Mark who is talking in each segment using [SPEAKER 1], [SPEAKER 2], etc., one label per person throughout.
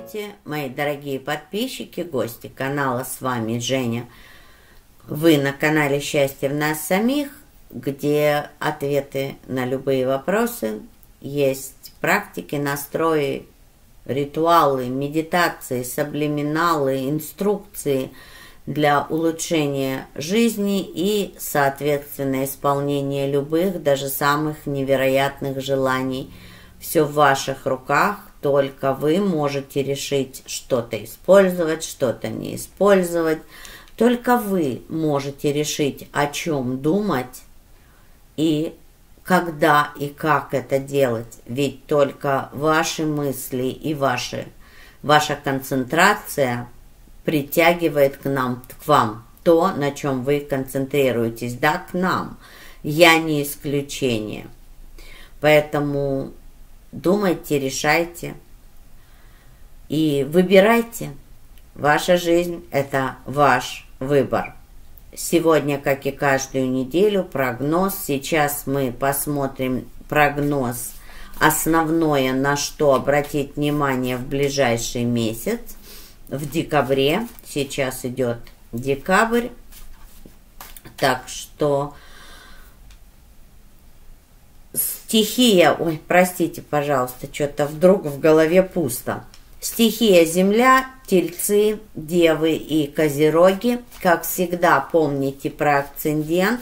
[SPEAKER 1] Здравствуйте, мои дорогие подписчики, гости канала, с вами Женя. Вы на канале «Счастье в нас самих», где ответы на любые вопросы, есть практики, настрои, ритуалы, медитации, саблиминалы, инструкции для улучшения жизни и, соответственно, исполнения любых, даже самых невероятных желаний. Все в ваших руках, только вы можете решить что-то использовать, что-то не использовать. Только вы можете решить, о чем думать и когда и как это делать. Ведь только ваши мысли и ваши, ваша концентрация притягивает к нам, к вам то, на чем вы концентрируетесь. Да, к нам. Я не исключение. Поэтому Думайте, решайте и выбирайте. Ваша жизнь – это ваш выбор. Сегодня, как и каждую неделю, прогноз. Сейчас мы посмотрим прогноз основное, на что обратить внимание в ближайший месяц, в декабре. Сейчас идет декабрь. Так что Стихия, ой, простите, пожалуйста, что-то вдруг в голове пусто. Стихия Земля, Тельцы, Девы и Козероги. Как всегда, помните про акцендент.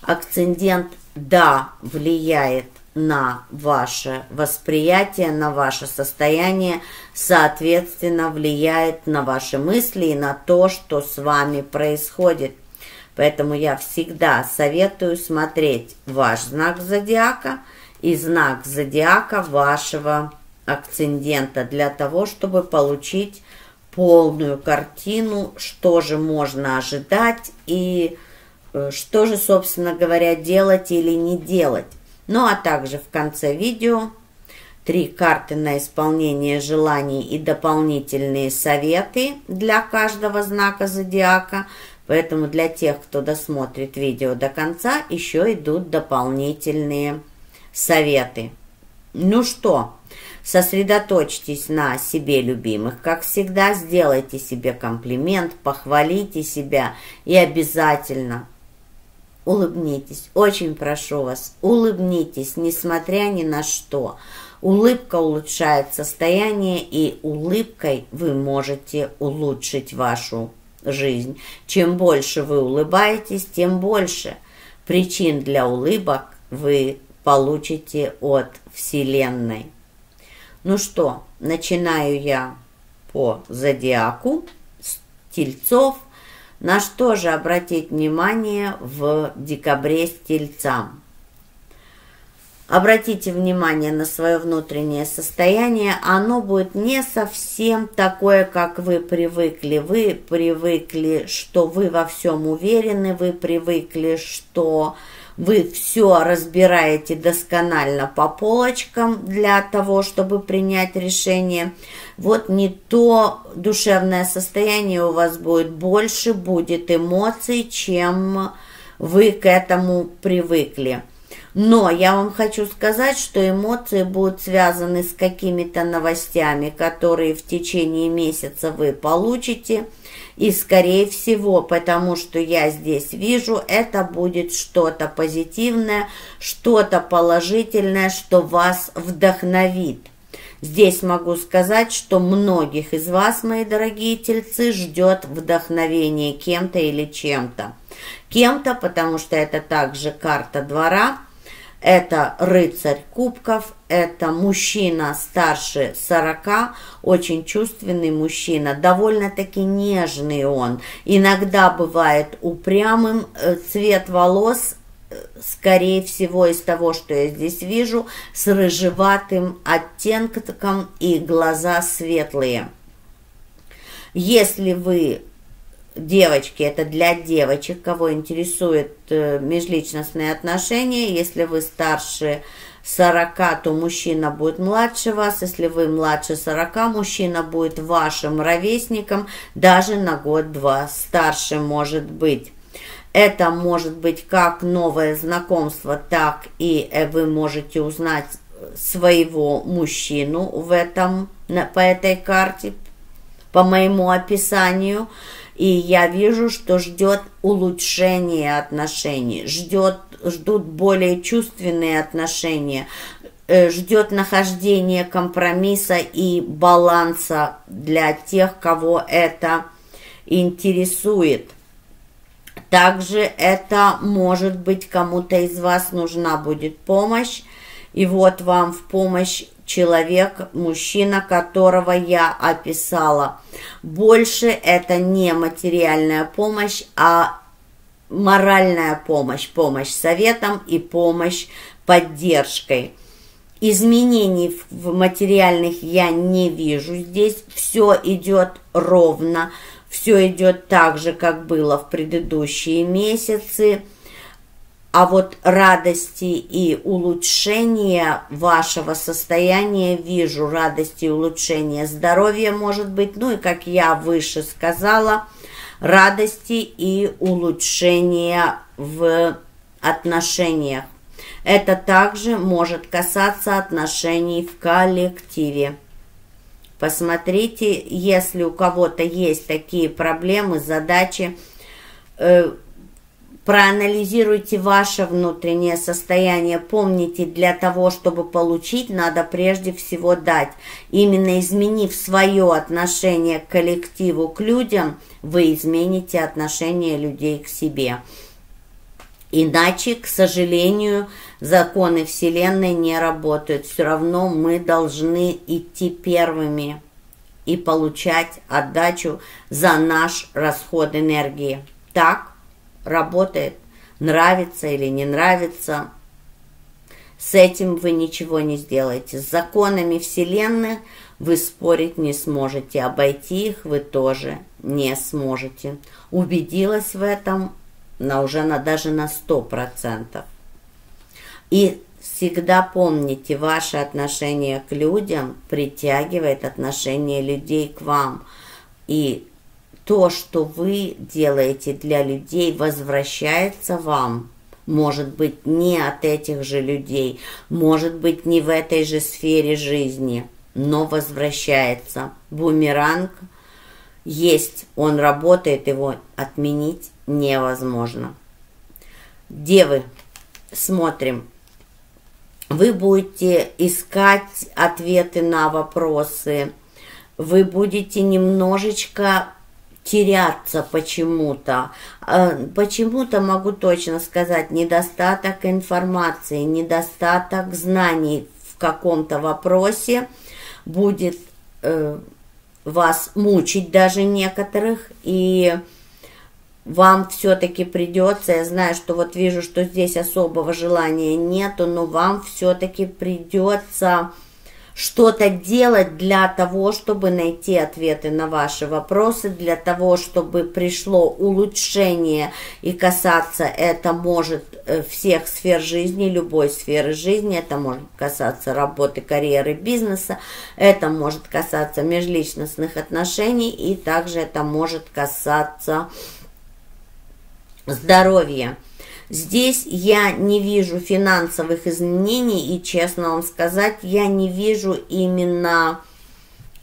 [SPEAKER 1] Акцендент, да, влияет на ваше восприятие, на ваше состояние, соответственно, влияет на ваши мысли и на то, что с вами происходит. Поэтому я всегда советую смотреть ваш знак зодиака – и знак зодиака вашего акцендента для того, чтобы получить полную картину, что же можно ожидать и э, что же, собственно говоря, делать или не делать. Ну а также в конце видео три карты на исполнение желаний и дополнительные советы для каждого знака зодиака. Поэтому для тех, кто досмотрит видео до конца, еще идут дополнительные советы. Ну что, сосредоточьтесь на себе любимых. Как всегда, сделайте себе комплимент, похвалите себя и обязательно улыбнитесь. Очень прошу вас, улыбнитесь, несмотря ни на что. Улыбка улучшает состояние, и улыбкой вы можете улучшить вашу жизнь. Чем больше вы улыбаетесь, тем больше причин для улыбок вы получите от Вселенной. Ну что, начинаю я по зодиаку Тельцов. На что же обратить внимание в декабре с Тельцам? Обратите внимание на свое внутреннее состояние. Оно будет не совсем такое, как вы привыкли. Вы привыкли, что вы во всем уверены, вы привыкли, что вы все разбираете досконально по полочкам для того, чтобы принять решение. Вот не то душевное состояние у вас будет, больше будет эмоций, чем вы к этому привыкли. Но я вам хочу сказать, что эмоции будут связаны с какими-то новостями, которые в течение месяца вы получите – и, скорее всего, потому что я здесь вижу, это будет что-то позитивное, что-то положительное, что вас вдохновит. Здесь могу сказать, что многих из вас, мои дорогие тельцы, ждет вдохновение кем-то или чем-то. Кем-то, потому что это также карта двора – это рыцарь кубков, это мужчина старше 40, очень чувственный мужчина, довольно-таки нежный он. Иногда бывает упрямым, э, цвет волос, э, скорее всего, из того, что я здесь вижу, с рыжеватым оттенком и глаза светлые. Если вы девочки, это для девочек, кого интересует э, межличностные отношения. Если вы старше 40, то мужчина будет младше вас. Если вы младше 40, мужчина будет вашим ровесником, даже на год-два старше может быть. Это может быть как новое знакомство, так и э, вы можете узнать своего мужчину в этом по этой карте, по моему описанию, и я вижу, что ждет улучшения отношений, ждет, ждут более чувственные отношения, э, ждет нахождение компромисса и баланса для тех, кого это интересует. Также это может быть кому-то из вас нужна будет помощь, и вот вам в помощь человек, мужчина, которого я описала. Больше это не материальная помощь, а моральная помощь, помощь советом и помощь поддержкой. Изменений в материальных я не вижу здесь, все идет ровно, все идет так же, как было в предыдущие месяцы – а вот радости и улучшения вашего состояния вижу, радости и улучшения здоровья может быть, ну и как я выше сказала, радости и улучшения в отношениях. Это также может касаться отношений в коллективе. Посмотрите, если у кого-то есть такие проблемы, задачи, э, Проанализируйте ваше внутреннее состояние. Помните, для того, чтобы получить, надо прежде всего дать. Именно изменив свое отношение к коллективу, к людям, вы измените отношение людей к себе. Иначе, к сожалению, законы Вселенной не работают. Все равно мы должны идти первыми и получать отдачу за наш расход энергии. Так работает, нравится или не нравится, с этим вы ничего не сделаете. С законами Вселенной вы спорить не сможете, обойти их вы тоже не сможете. Убедилась в этом на уже на, даже на сто процентов. И всегда помните, ваше отношение к людям притягивает отношение людей к вам. И то, что вы делаете для людей, возвращается вам. Может быть, не от этих же людей, может быть, не в этой же сфере жизни, но возвращается. Бумеранг есть, он работает, его отменить невозможно. Девы, смотрим. Вы будете искать ответы на вопросы, вы будете немножечко теряться почему-то. А, почему-то могу точно сказать, недостаток информации, недостаток знаний в каком-то вопросе будет э, вас мучить даже некоторых, и вам все-таки придется, я знаю, что вот вижу, что здесь особого желания нету, но вам все-таки придется что-то делать для того, чтобы найти ответы на ваши вопросы, для того, чтобы пришло улучшение и касаться это может э, всех сфер жизни, любой сферы жизни, это может касаться работы, карьеры, бизнеса, это может касаться межличностных отношений и также это может касаться здоровья. Здесь я не вижу финансовых изменений, и, честно вам сказать, я не вижу именно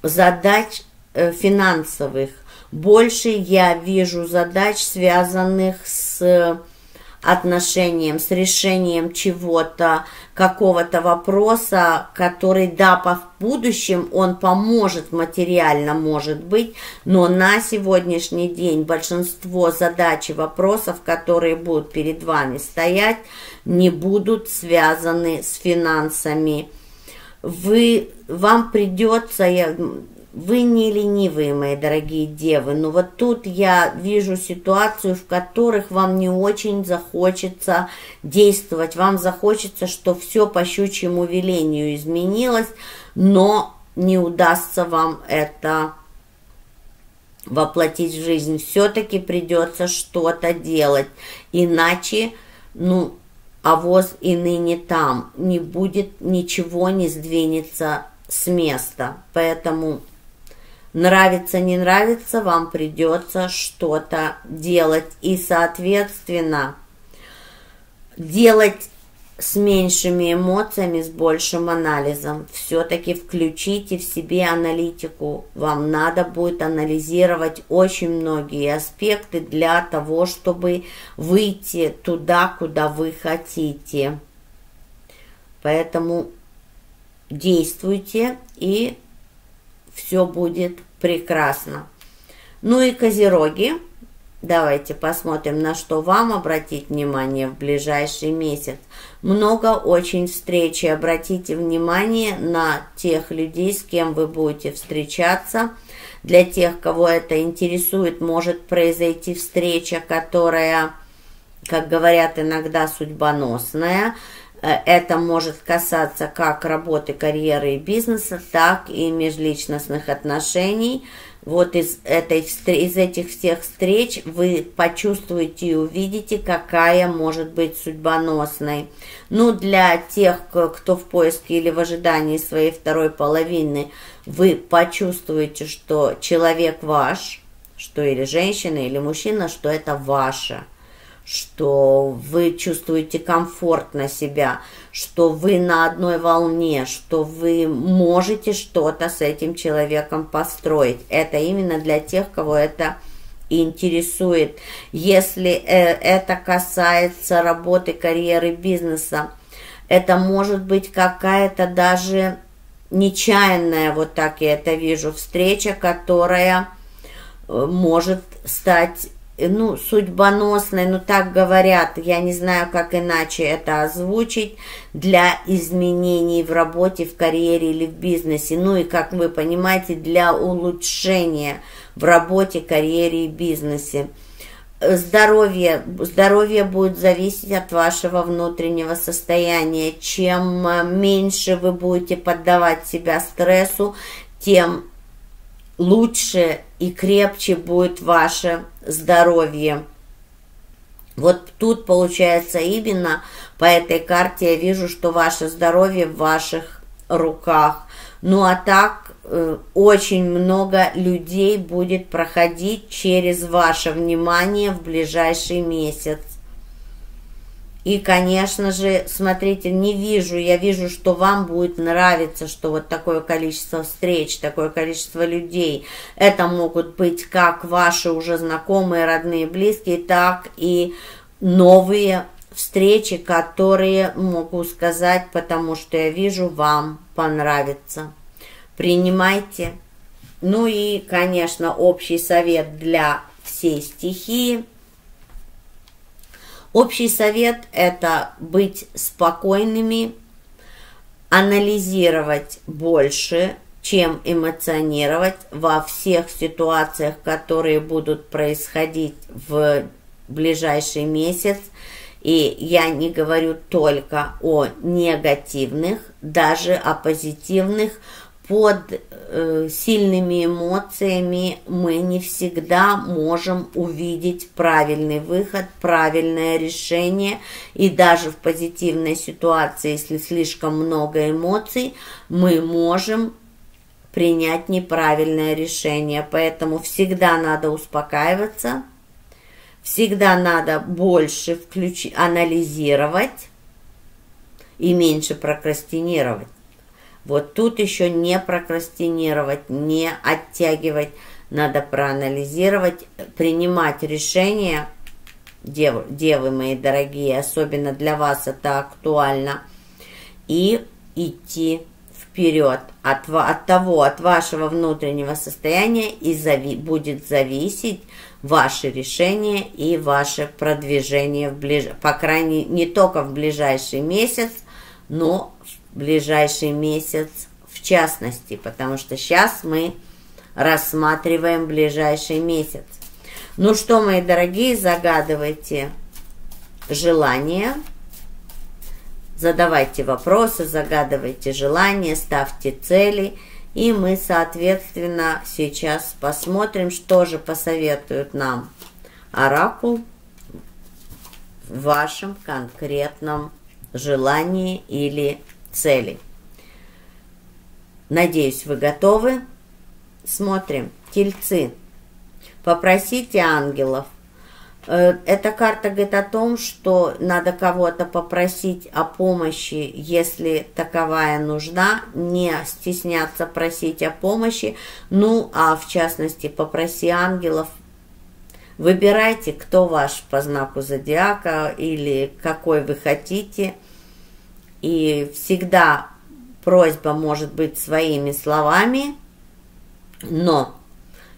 [SPEAKER 1] задач э, финансовых. Больше я вижу задач, связанных с отношением, с решением чего-то, какого-то вопроса, который, да, по в будущем он поможет материально, может быть, но на сегодняшний день большинство задач и вопросов, которые будут перед вами стоять, не будут связаны с финансами. Вы, вам придется, я, вы не ленивые, мои дорогие девы, но вот тут я вижу ситуацию, в которых вам не очень захочется действовать, вам захочется, что все по щучьему велению изменилось, но не удастся вам это воплотить в жизнь. Все-таки придется что-то делать, иначе, ну, а воз и ныне там, не будет, ничего не сдвинется с места. Поэтому Нравится, не нравится, вам придется что-то делать. И, соответственно, делать с меньшими эмоциями, с большим анализом. Все-таки включите в себе аналитику. Вам надо будет анализировать очень многие аспекты для того, чтобы выйти туда, куда вы хотите. Поэтому действуйте, и все будет прекрасно. Ну и козероги – Давайте посмотрим, на что вам обратить внимание в ближайший месяц. Много очень встреч. Обратите внимание на тех людей, с кем вы будете встречаться. Для тех, кого это интересует, может произойти встреча, которая, как говорят иногда, судьбоносная. Э, это может касаться как работы, карьеры и бизнеса, так и межличностных отношений – вот из, этой, из этих всех встреч вы почувствуете и увидите, какая может быть судьбоносной. Ну, для тех, кто в поиске или в ожидании своей второй половины, вы почувствуете, что человек ваш, что или женщина, или мужчина, что это ваше – что вы чувствуете комфортно себя, что вы на одной волне, что вы можете что-то с этим человеком построить. Это именно для тех, кого это интересует. Если э, это касается работы, карьеры, бизнеса, это может быть какая-то даже нечаянная, вот так я это вижу, встреча, которая э, может стать ну, судьбоносной, ну так говорят, я не знаю, как иначе это озвучить, для изменений в работе, в карьере или в бизнесе. Ну и, как вы понимаете, для улучшения в работе, карьере и бизнесе. Здоровье, здоровье будет зависеть от вашего внутреннего состояния. Чем меньше вы будете поддавать себя стрессу, тем лучше и крепче будет ваше здоровье. Вот тут получается именно по этой карте я вижу, что ваше здоровье в ваших руках. Ну а так э, очень много людей будет проходить через ваше внимание в ближайший месяц. И, конечно же, смотрите, не вижу, я вижу, что вам будет нравиться, что вот такое количество встреч, такое количество людей. Это могут быть как ваши уже знакомые, родные, близкие, так и новые встречи, которые могу сказать, потому что я вижу, вам понравится. Принимайте. Ну и, конечно, общий совет для всей стихии – Общий совет – это быть спокойными, анализировать больше, чем эмоционировать во всех ситуациях, которые будут происходить в ближайший месяц. И я не говорю только о негативных, даже о позитивных, под э, сильными эмоциями мы не всегда можем увидеть правильный выход, правильное решение. И даже в позитивной ситуации, если слишком много эмоций, мы можем принять неправильное решение. Поэтому всегда надо успокаиваться, всегда надо больше включ... анализировать и меньше прокрастинировать. Вот тут еще не прокрастинировать, не оттягивать, надо проанализировать, принимать решения, дев, девы мои дорогие, особенно для вас это актуально, и идти вперед. От, от того, от вашего внутреннего состояния и зави, будет зависеть ваше решение и ваше продвижение, в ближ... по крайней не только в ближайший месяц, но ближайший месяц в частности, потому что сейчас мы рассматриваем ближайший месяц. Ну что, мои дорогие, загадывайте желания, задавайте вопросы, загадывайте желания, ставьте цели, и мы, соответственно, сейчас посмотрим, что же посоветует нам оракул в вашем конкретном желании или цели. Надеюсь, вы готовы. Смотрим. Тельцы. Попросите ангелов Э, эта карта говорит о том, что надо кого-то попросить о помощи, если таковая нужна, не стесняться просить о помощи, ну а в частности попроси ангелов, выбирайте, кто ваш по знаку зодиака или какой вы хотите, и всегда просьба может быть своими словами, но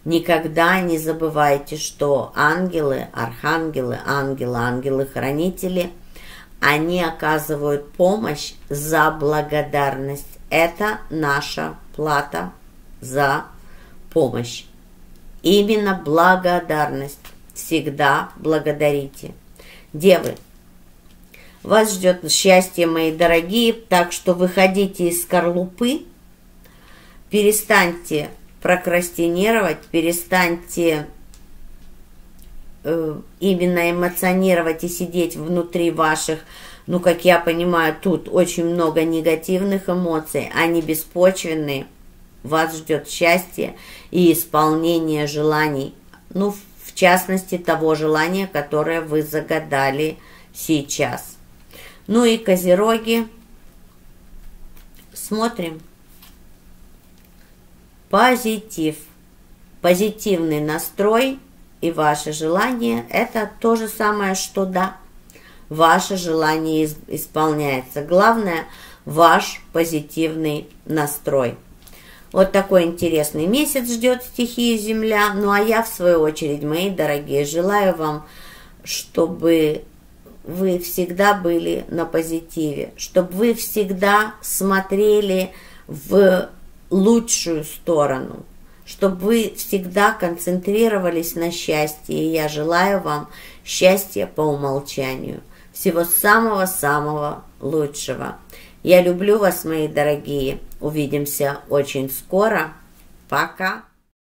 [SPEAKER 1] Никогда не забывайте, что ангелы, архангелы, ангелы, ангелы-хранители, они оказывают помощь за благодарность. Это наша плата за помощь. Именно благодарность. Всегда благодарите. Девы, вас ждет счастье, мои дорогие, так что выходите из скорлупы, перестаньте прокрастинировать, перестаньте э, именно эмоционировать и сидеть внутри ваших, ну, как я понимаю, тут очень много негативных эмоций, они беспочвенные. Вас ждет счастье и исполнение желаний, ну, в частности, того желания, которое вы загадали сейчас. Ну и козероги. Смотрим. Позитив. Позитивный настрой и ваше желание – это то же самое, что да. Ваше желание исполняется. Главное – ваш позитивный настрой. Вот такой интересный месяц ждет стихия Земля. Ну а я, в свою очередь, мои дорогие, желаю вам, чтобы вы всегда были на позитиве, чтобы вы всегда смотрели в лучшую сторону, чтобы вы всегда концентрировались на счастье. И я желаю вам счастья по умолчанию. Всего самого-самого лучшего. Я люблю вас, мои дорогие. Увидимся очень скоро. Пока.